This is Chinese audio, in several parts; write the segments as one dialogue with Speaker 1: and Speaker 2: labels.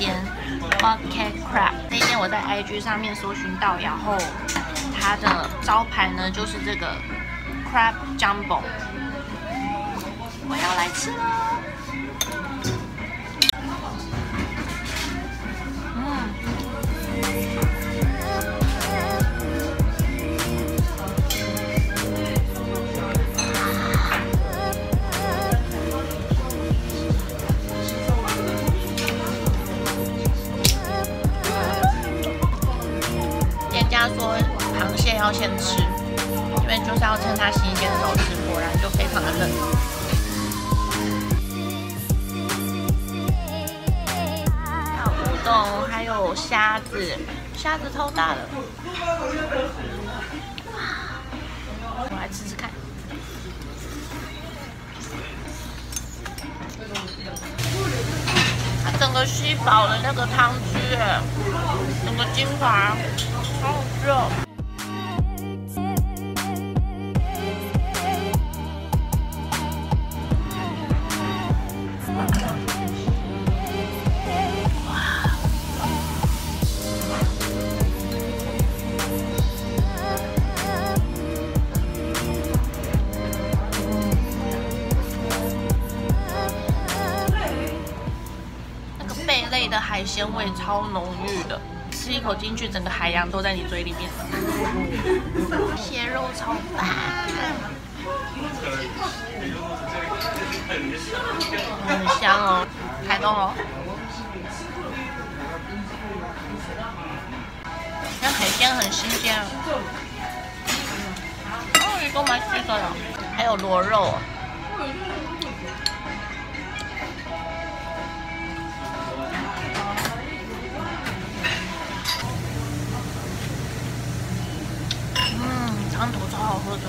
Speaker 1: 大的一间 Bucket Crab。那天我在 IG 上面搜寻到，然后它的招牌呢就是这个 Crab Jumbo。我要来吃他说螃蟹！要先吃，因为就是要趁它新鲜的时候吃，果然就非常的嫩。有乌冬，还有虾子，虾子超大的，我来吃吃看。它整个吸饱了那个汤汁，整个精华，好好吃哦。类的海鲜味超浓郁的，吃一口进去，整个海洋都在你嘴里面。蟹 肉炒饭，很香哦，开动哦。那海鲜很新鲜，哦，鱼都蛮新的了，还有螺肉。汤头超好喝的，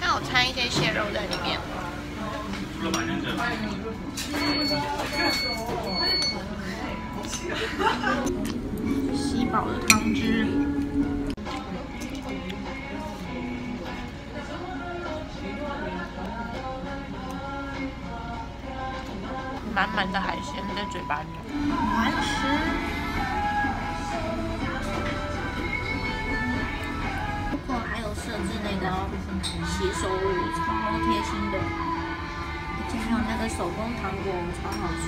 Speaker 1: 它有掺一些蟹肉在里面。吸饱的汤汁，满满的海鲜在嘴巴里，完吃。洗手乳，超贴心的，而且还有那个手工糖果，超好吃。